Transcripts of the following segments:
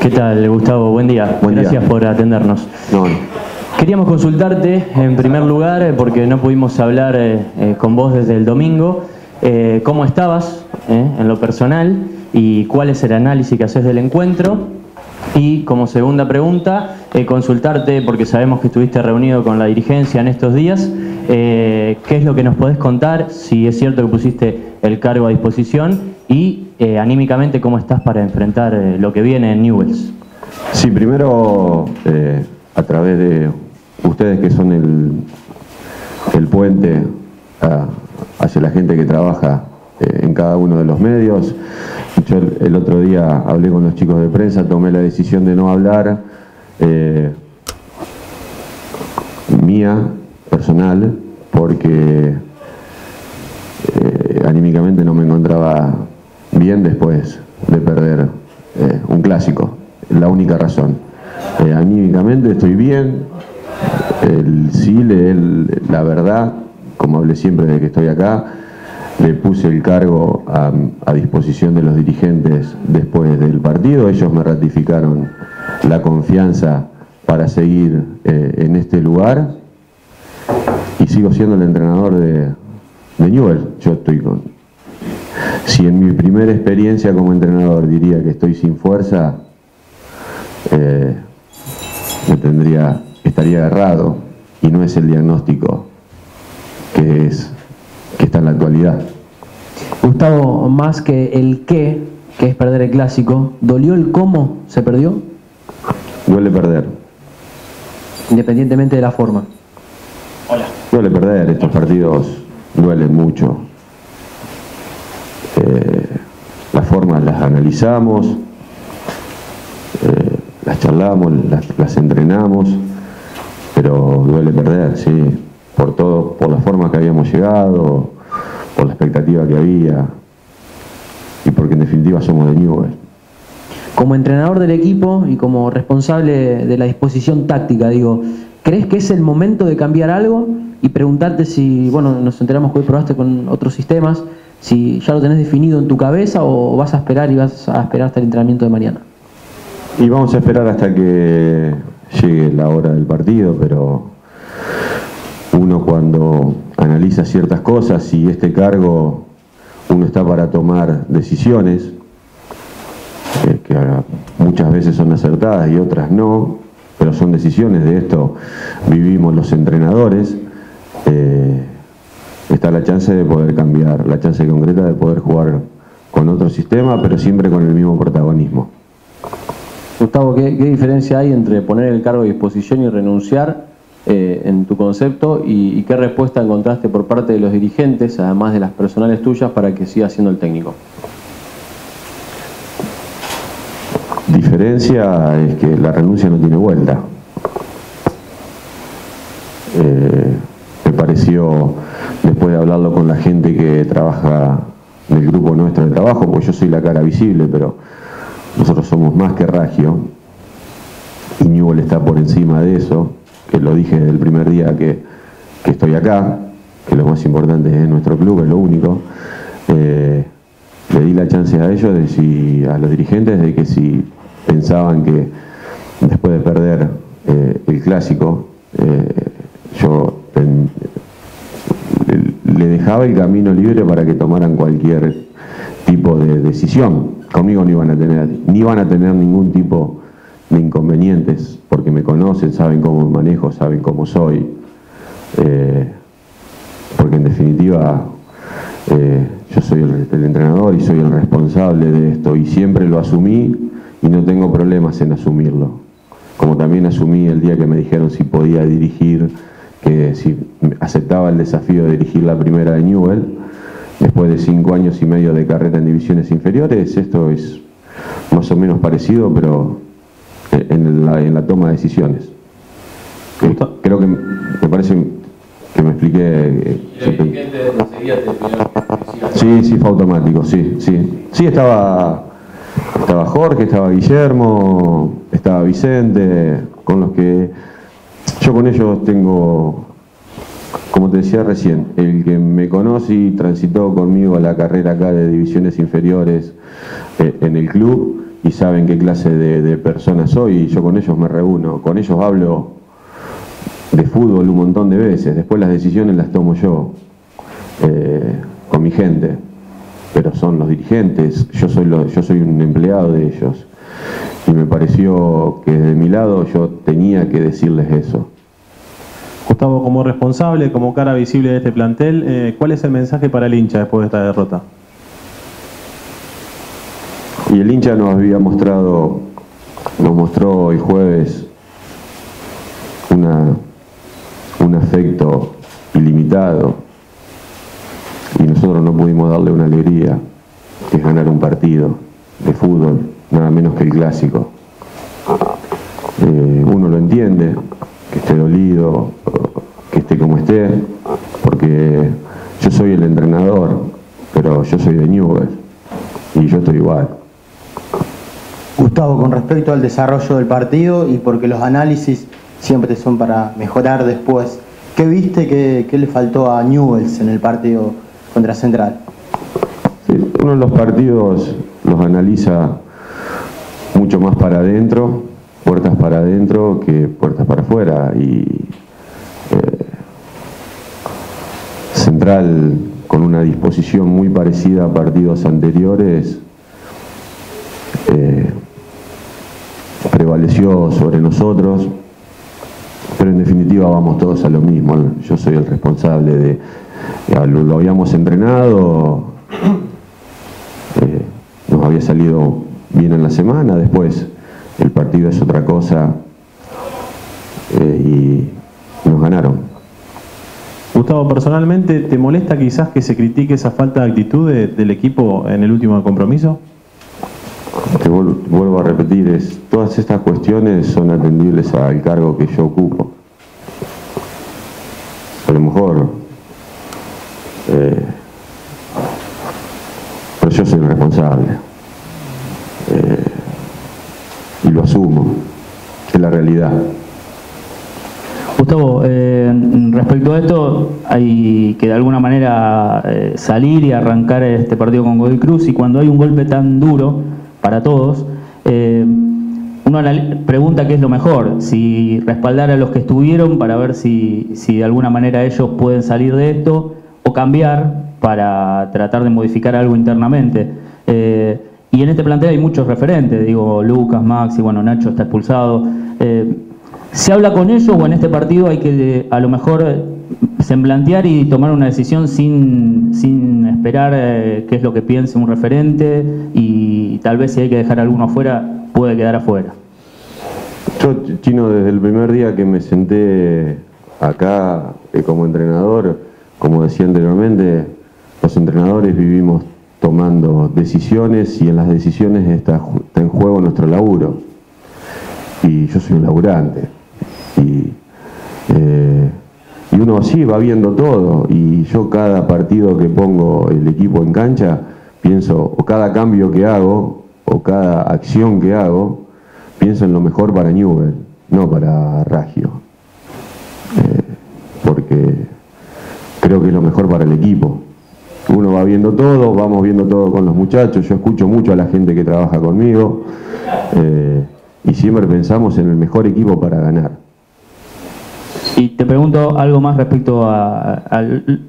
¿Qué tal, Gustavo? Buen día. Buen día. Gracias por atendernos. No, Queríamos consultarte, en primer lugar, eh, porque no pudimos hablar eh, eh, con vos desde el domingo, eh, cómo estabas eh, en lo personal y cuál es el análisis que haces del encuentro. Y como segunda pregunta, consultarte, porque sabemos que estuviste reunido con la dirigencia en estos días, qué es lo que nos podés contar, si es cierto que pusiste el cargo a disposición y eh, anímicamente cómo estás para enfrentar eh, lo que viene en Newells. Sí, primero eh, a través de ustedes que son el, puente hacia la gente que trabaja en cada uno de los medios. Yo el, otro día hablé con los chicos de prensa, tomé la decisión de no hablar mía, personal, porque anímicamente no me encontraba bien después de perder eh, un clásico, la única razón. Eh, anímicamente estoy bien, el sí, le- el- la verdad, como hablé siempre de que estoy acá, le puse el cargo a, disposición de los dirigentes después del partido, ellos me ratificaron la confianza para seguir eh, en este lugar y sigo siendo el entrenador de Newell. Yo estoy con. Si en mi primera experiencia como entrenador diría que estoy sin fuerza, eh, me tendría, estaría errado y no es el diagnóstico que es que está en la actualidad. Gustavo, más que el qué, que es perder el clásico, ¿dolió el cómo se perdió? Duele perder, Independientemente de la forma. duele perder, estos partidos duelen mucho. Eh, las formas las analizamos, eh, las charlamos, las, las entrenamos, pero duele perder, sí, por todo, por la forma que habíamos llegado, por la expectativa que había, y porque en definitiva somos de Newell. Como entrenador del equipo y como responsable de la disposición táctica, digo, ¿crees que es el momento de cambiar algo? Y preguntarte si, bueno, nos enteramos que hoy probaste con otros sistemas, si ya lo tenés definido en tu cabeza o vas a esperar y vas a esperar hasta el entrenamiento de mañana. Y vamos a esperar hasta que llegue la hora del partido, pero uno cuando analiza ciertas cosas y este cargo, uno está para tomar decisiones, eh, que muchas veces son acertadas y otras no, pero son decisiones, de esto vivimos los entrenadores. eh, está la chance de poder cambiar, la chance concreta de poder jugar con otro sistema, pero siempre con el mismo protagonismo. Gustavo, ¿qué, qué diferencia hay entre poner el cargo a disposición y renunciar eh, en tu concepto? Y, y qué respuesta encontraste por parte de los dirigentes, además de las personales tuyas, para que siga siendo el técnico? Diferencia es que la renuncia no tiene vuelta. Eh, me pareció, después de hablarlo con la gente que trabaja del grupo nuestro de trabajo, porque yo soy la cara visible, pero nosotros somos más que Ragio, y Newell está por encima de eso, que lo dije desde el primer día que, que estoy acá, que lo más importante es nuestro club, es lo único. Eh, le di la chance a ellos, a los dirigentes, de que si pensaban que después de perder eh, el clásico, eh, yo le, dejaba el camino libre para que tomaran cualquier tipo de decisión. Conmigo no iban a tener, ni iban a tener ningún tipo de inconvenientes, porque me conocen, saben cómo manejo, saben cómo soy. Eh, porque en definitiva eh, yo soy el entrenador y soy el responsable de esto y siempre lo asumí y no tengo problemas en asumirlo. Como también asumí el día que me dijeron si podía dirigir, que si aceptaba el desafío de dirigir la primera de Newell, después de cinco años y medio de carrera en divisiones inferiores, esto es más o menos parecido, pero en la, en la toma de decisiones. Eh, Creo que me parece que me expliqué. eh, Sí, sí, fue automático, sí, sí. Sí, estaba, estaba Jorge, estaba Guillermo, estaba Vicente, con los que yo con ellos tengo, como te decía recién, el que me conoce y transitó conmigo la carrera acá de divisiones inferiores eh, en el club y saben qué clase de, personas soy y yo con ellos me reúno, con ellos hablo de fútbol un montón de veces, después las decisiones las tomo yo, eh, con mi gente, pero son los dirigentes, yo soy, yo soy un empleado de ellos. Y me pareció que de mi lado yo tenía que decirles eso. Como responsable, como cara visible de este plantel, eh, ¿cuál es el mensaje para el hincha después de esta derrota? Y el hincha nos había mostrado, nos mostró el jueves una, un afecto ilimitado y nosotros no pudimos darle una alegría, que es ganar un partido de fútbol, nada menos que el clásico. Eh, uno lo entiende, que esté dolido, que esté como esté, porque yo soy el entrenador, pero yo soy de Newell y yo estoy igual. Gustavo, con respecto al desarrollo del partido y porque los análisis siempre son para mejorar después, ¿qué viste que, le faltó a Newells en el partido contra Central? uno de los partidos los analiza mucho más para adentro, puertas para adentro que puertas para afuera y eh, Central con una disposición muy parecida a partidos anteriores eh, prevaleció sobre nosotros, pero en definitiva vamos todos a lo mismo. Yo soy el responsable de, lo, habíamos entrenado, eh, nos había salido bien en la semana, después el partido es otra cosa eh, y nos ganaron. Gustavo, personalmente, ¿te molesta quizás que se critique esa falta de actitud del equipo en el último compromiso? te vuelvo a repetir, es, todas estas cuestiones son atendibles al cargo que yo ocupo. A lo mejor, eh, pero yo soy el responsable. Eh, y lo asumo, es la realidad. Gustavo, eh, respecto a esto, hay que de alguna manera salir y arrancar este partido con Godoy Cruz y cuando hay un golpe tan duro, para todos, eh, uno pregunta qué es lo mejor, si respaldar a los que estuvieron para ver si, de alguna manera ellos pueden salir de esto o cambiar para tratar de modificar algo internamente. Eh, y en este plantel hay muchos referentes, digo, Lucas, Max y bueno, Nacho está expulsado. Eh, ¿Se habla con ellos o en este partido hay que a lo mejor semblantear y tomar una decisión sin, sin esperar qué es lo que piense un referente y y tal vez si hay que dejar alguno afuera, puede quedar afuera. Yo, Chino, desde el primer día que me senté acá eh, como entrenador, como decía anteriormente, los entrenadores vivimos tomando decisiones y en las decisiones está, en juego nuestro laburo. Y yo soy un laburante. Y uno así va viendo todo. Y yo cada partido que pongo el equipo en cancha, pienso, o cada cambio que hago, o cada acción que hago, pienso en lo mejor para Newell, no para Ragio. Eh, porque creo que es lo mejor para el equipo. Uno va viendo todo, vamos viendo todo con los muchachos, yo escucho mucho a la gente que trabaja conmigo eh, y siempre pensamos en el mejor equipo para ganar. Y te pregunto algo más respecto al,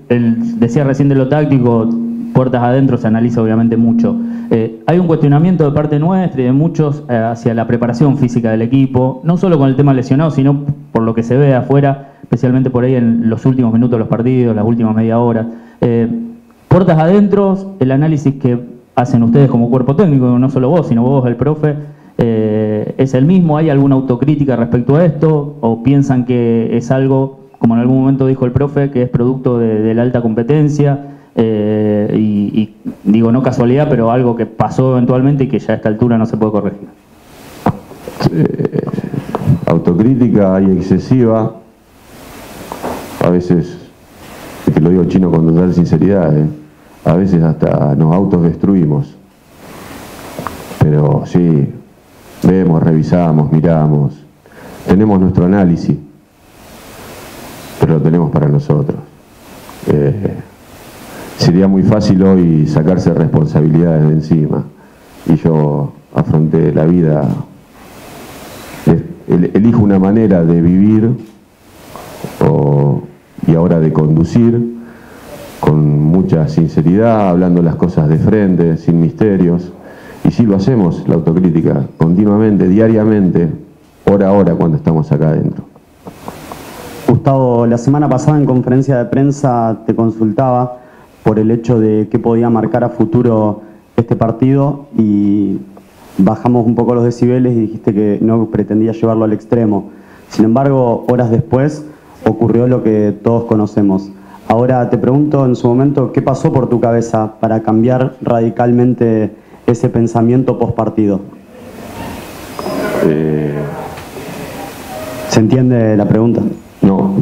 decía recién de lo táctico, puertas adentro se analiza obviamente mucho. Eh, hay un cuestionamiento de parte nuestra y de muchos eh, hacia la preparación física del equipo, no solo con el tema lesionado, sino por lo que se ve afuera, especialmente por ahí en los últimos minutos de los partidos, las últimas media hora. Eh, puertas adentro, el análisis que hacen ustedes como cuerpo técnico, no solo vos, sino vos, el profe, es el mismo. ¿Hay alguna autocrítica respecto a esto? ¿O piensan que es algo, como en algún momento dijo el profe, que es producto de la alta competencia? Eh, y, digo no casualidad, pero algo que pasó eventualmente y que ya a esta altura no se puede corregir. Eh, autocrítica y excesiva, a veces, que lo digo chino con total sinceridad, eh, a veces hasta nos autodestruimos. Pero sí, vemos, revisamos, miramos, tenemos nuestro análisis, pero lo tenemos para nosotros sería muy fácil hoy sacarse responsabilidades de encima. Y yo afronté la vida, elijo una manera de vivir y ahora de conducir con mucha sinceridad, hablando las cosas de frente, sin misterios. Y sí lo hacemos, la autocrítica, continuamente, diariamente, hora a hora cuando estamos acá adentro. Gustavo, la semana pasada en conferencia de prensa te consultaba por el hecho de qué podía marcar a futuro este partido y bajamos un poco los decibeles y dijiste que no pretendía llevarlo al extremo. Sin embargo, horas después ocurrió lo que todos conocemos. Ahora te pregunto en su momento, ¿qué pasó por tu cabeza para cambiar radicalmente ese pensamiento post partido? Eh, ¿Se entiende la pregunta? No,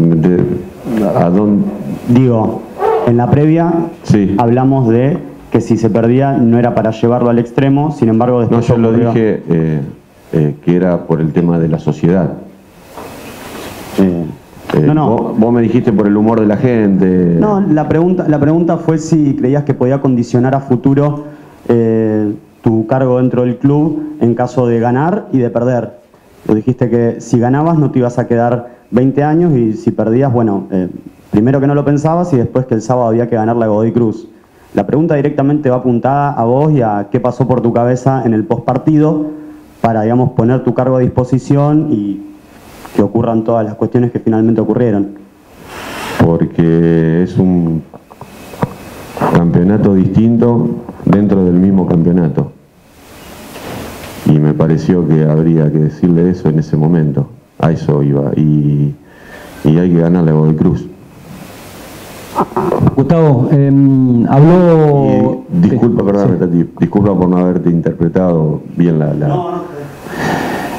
¿a dónde? Digo, en la previa hablamos de que si se perdía no era para llevarlo al extremo, sin embargo después... No, yo lo dije eh, eh, que era por el tema de la sociedad. Eh, no, no. Vos, me dijiste por el humor de la gente. No, la pregunta, la pregunta fue si creías que podía condicionar a futuro tu cargo dentro del club en caso de ganar y de perder. Vos dijiste que si ganabas no te ibas a quedar 20 años y si perdías, bueno, primero que no lo pensabas y después que el sábado había que ganar la Godoy Cruz. La pregunta directamente va apuntada a vos y a qué pasó por tu cabeza en el postpartido para, digamos, poner tu cargo a disposición y que ocurran todas las cuestiones que finalmente ocurrieron. Porque es un campeonato distinto dentro del mismo campeonato. Y me pareció que habría que decirle eso en ese momento. A eso iba. Y, hay que ganarle a Godoy Cruz. Gustavo, em, habló... disculpa, perdón, disculpa por no haberte interpretado bien la...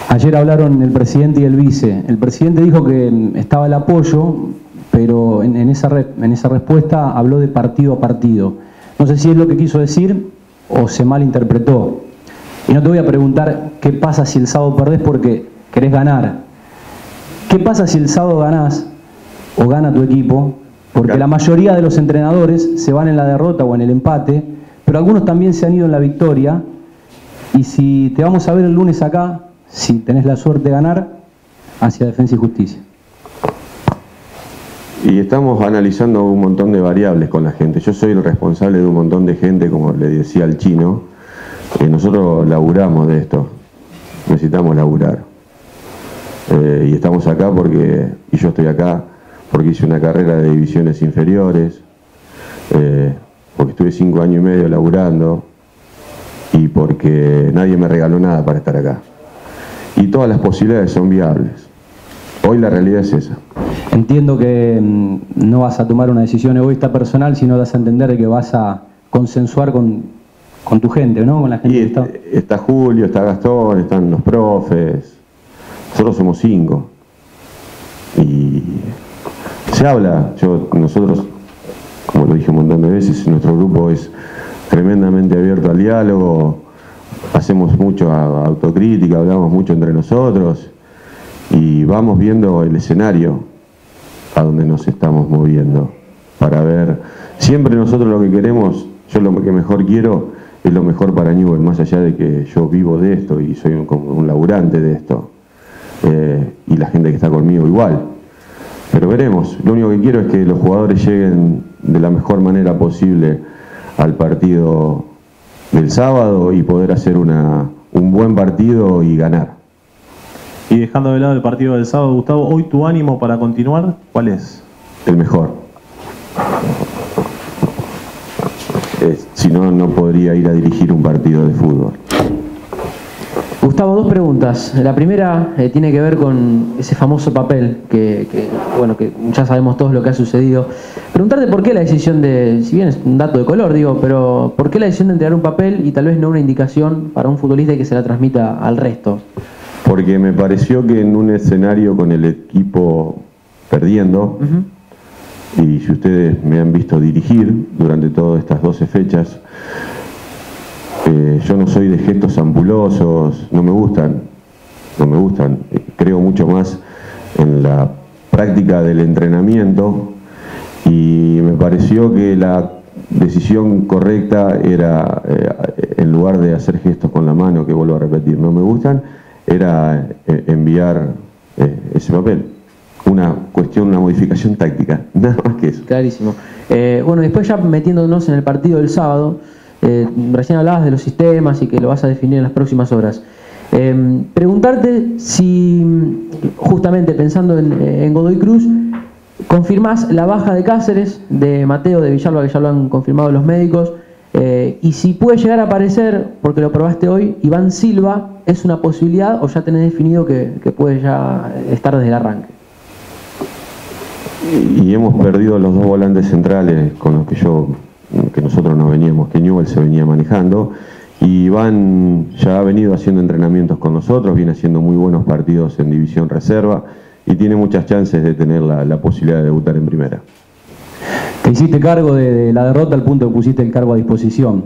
Ayer hablaron el presidente y el vice. El presidente dijo que em, estaba el apoyo, pero en, esa, en esa respuesta habló de partido a partido. No sé si es lo que quiso decir o se malinterpretó. Y no te voy a preguntar qué pasa si el sábado perdés porque querés ganar. ¿Qué pasa si el sábado ganás o gana tu equipo porque la mayoría de los entrenadores se van en la derrota o en el empate, pero algunos también se han ido en la victoria. Y si te vamos a ver el lunes acá, si tenés la suerte de ganar, hacia Defensa y Justicia. Y estamos analizando un montón de variables con la gente. Yo soy el responsable de un montón de gente, como le decía al chino, que nosotros laburamos de esto. Necesitamos laburar. Eh, y estamos acá porque, y yo estoy acá porque hice una carrera de divisiones inferiores, eh, porque estuve cinco años y medio laburando y porque nadie me regaló nada para estar acá. Y todas las posibilidades son viables. Hoy la realidad es esa. Entiendo que mm, no vas a tomar una decisión egoísta personal, sino vas a entender que vas a consensuar con, tu gente, ¿no? Con la gente está... está Julio, está Gastón, están los profes. Nosotros somos cinco. Y se habla, yo, nosotros, como lo dije un montón de veces, nuestro grupo es tremendamente abierto al diálogo, hacemos mucho autocrítica, hablamos mucho entre nosotros y vamos viendo el escenario a donde nos estamos moviendo para ver, siempre nosotros lo que queremos, yo lo que mejor quiero es lo mejor para Newell, más allá de que yo vivo de esto y soy un, un laburante de esto, eh, y la gente que está conmigo igual. Pero veremos, lo único que quiero es que los jugadores lleguen de la mejor manera posible al partido del sábado y poder hacer una, un buen partido y ganar. Y dejando de lado el partido del sábado, Gustavo, hoy tu ánimo para continuar, ¿cuál es? El mejor. si no, no podría ir a dirigir un partido de fútbol. Gustavo, dos preguntas. La primera eh, tiene que ver con ese famoso papel que, bueno, que ya sabemos todos lo que ha sucedido. Preguntarte por qué la decisión de, si bien es un dato de color, digo, pero por qué la decisión de entregar un papel y tal vez no una indicación para un futbolista y que se la transmita al resto. Porque me pareció que en un escenario con el equipo perdiendo, y si ustedes me han visto dirigir durante todas estas 12 fechas, eh, yo no soy de gestos ambulosos, no me gustan, no me gustan. Creo mucho más en la práctica del entrenamiento y me pareció que la decisión correcta era eh, en lugar de hacer gestos con la mano, que vuelvo a repetir, no me gustan, era eh, enviar eh, ese papel. Una cuestión, una modificación táctica, nada más que eso. Clarísimo. Eh, bueno, después ya metiéndonos en el partido del sábado, eh, recién hablabas de los sistemas y que lo vas a definir en las próximas horas. Eh, preguntarte si, justamente pensando en, en Godoy Cruz, confirmás la baja de Cáceres, de Mateo, de Villalba, que ya lo han confirmado los médicos, eh, y si puede llegar a aparecer, porque lo probaste hoy, Iván Silva, ¿es una posibilidad o ya tenés definido que, puede ya estar desde el arranque? Y hemos perdido los dos volantes centrales con los que yo, que nosotros no veníamos, que Newell se venía manejando. Y Iván ya ha venido haciendo entrenamientos con nosotros, viene haciendo muy buenos partidos en división reserva y tiene muchas chances de tener la posibilidad de debutar en primera. Te hiciste cargo de, la derrota al punto que pusiste el cargo a disposición.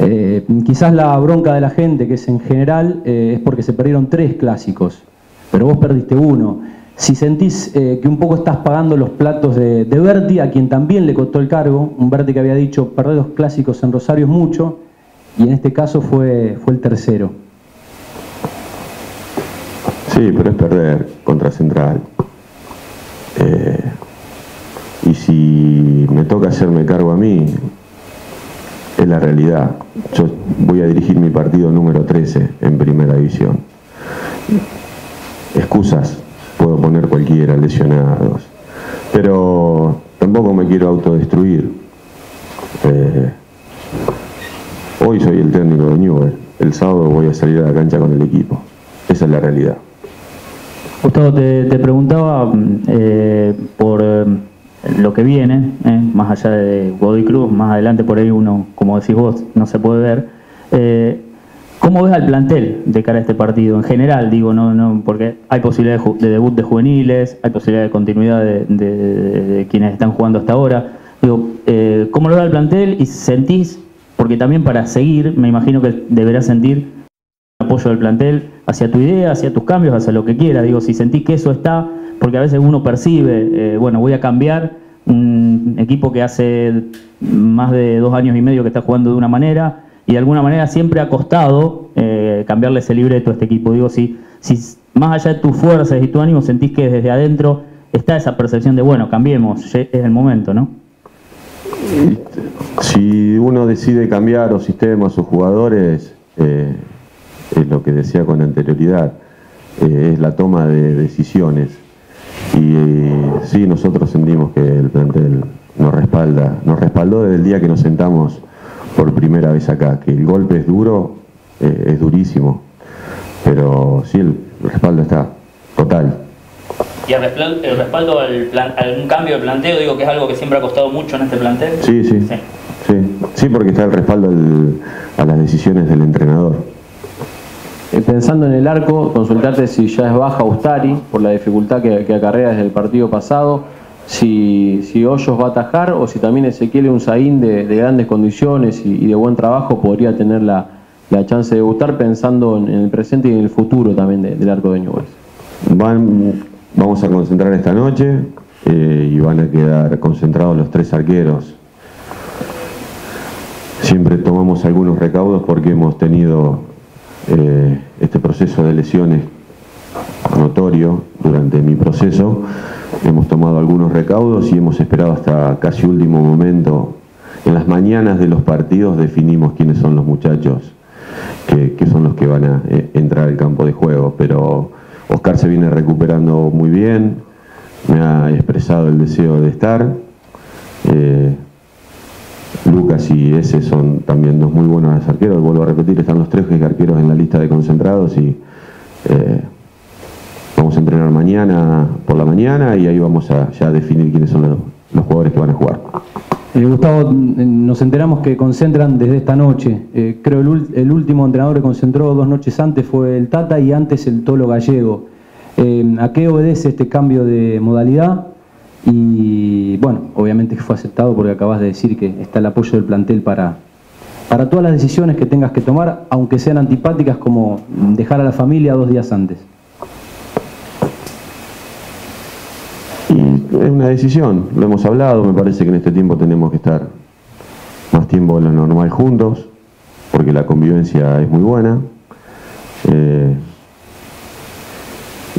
Eh, quizás la bronca de la gente, que es en general, eh, es porque se perdieron tres clásicos, pero vos perdiste uno. Si sentís eh, que un poco estás pagando los platos de, de Berti, a quien también le costó el cargo, un Berti que había dicho perder dos clásicos en Rosario es mucho, y en este caso fue, fue el tercero. Sí, pero es perder contra Central. Y si me toca hacerme cargo a mí, es la realidad. Yo voy a dirigir mi partido número 13 en primera división. Excusas puedo poner cualquiera, lesionados. Pero tampoco me quiero autodestruir. Eh, hoy soy el técnico de Newell. El sábado voy a salir a la cancha con el equipo. Esa es la realidad. Gustavo, te, preguntaba mm, eh, por eh, lo que viene, eh, más allá de Godoy Cruz, más adelante por ahí uno, como decís vos, no se puede ver. Eh, ¿Cómo ves al plantel de cara a este partido? En general, digo, no, no, porque hay posibilidad de, de debut de juveniles, hay posibilidad de continuidad de, de- de- quienes están jugando hasta ahora. Digo, eh, ¿cómo lo ves al plantel? Y sentís, porque también para seguir, me imagino que deberás sentir apoyo del plantel hacia tu idea, hacia tus cambios, hacia lo que quiera. Digo, si sentís que eso está, porque a veces uno percibe, eh, bueno, voy a cambiar un equipo que hace más de dos años y medio que está jugando de una manera y de alguna manera siempre ha costado eh, cambiarle ese libreto a este equipo. Digo, si, si más allá de tus fuerzas y tu ánimo sentís que desde adentro está esa percepción de, bueno, cambiemos, es el momento, ¿no? Si uno decide cambiar o sistemas o jugadores, eh, es lo que decía con anterioridad, es la toma de decisiones. Y eh, sí, nosotros sentimos que el plantel nos respalda, nos respaldó desde el día que nos sentamos por primera vez acá, que el golpe es duro, eh, es durísimo, pero sí, el respaldo está total. Y el respaldo, el respaldo al, plan, al cambio de planteo, digo que es algo que siempre ha costado mucho en este plantel. Sí, sí, Sí. sí, sí, porque está el respaldo al- a las decisiones del entrenador. Eh, Pensando en el arco, consultarte si ya es baja Ustari por la dificultad que, acarrea desde el partido pasado, si, si Hoyos va a atajar o si también Ezequiel Unzaín de, de grandes condiciones y, de buen trabajo podría tener la, la chance de debutar pensando en, el presente y en el futuro también de- del arco de Newell's. Van, vamos a concentrar esta noche eh, y van a quedar concentrados los tres arqueros. Siempre tomamos algunos recaudos porque hemos tenido eh, este proceso de lesiones notorio durante mi proceso. Hemos tomado algunos recaudos y hemos esperado hasta casi último momento. En las mañanas de los partidos definimos quiénes son los muchachos que, son los que van a eh, entrar al campo de juego. Pero Oscar se viene recuperando muy bien, me ha expresado el deseo de estar. Eh, Lucas y ese son también dos muy buenos arqueros, vuelvo a repetir, están los tres arqueros en la lista de concentrados y eh, vamos a entrenar mañana por la mañana y ahí vamos a ya definir quiénes son los, jugadores que van a jugar. Eh, Gustavo, mm, nos enteramos que concentran desde esta noche. Eh, creo el, el último entrenador que concentró dos noches antes fue el Tata y antes el Tolo Gallego. ¿A qué obedece este cambio de modalidad? Bueno, obviamente fue aceptado porque acabas de decir que está el apoyo del plantel para, para todas las decisiones que tengas que tomar, aunque sean antipáticas como dejar a la familia dos días antes. Y es una decisión, lo hemos hablado, me parece que en este tiempo tenemos que estar más tiempo de lo normal juntos, porque la convivencia es muy buena. Eh,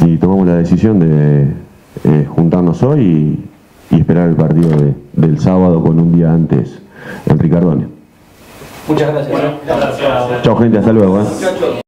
y tomamos la decisión de eh, juntarnos hoy y, y esperar el partido de- del sábado con un día antes en Ricardone. Muchas gracias. Chao gente, hasta luego. ¿eh?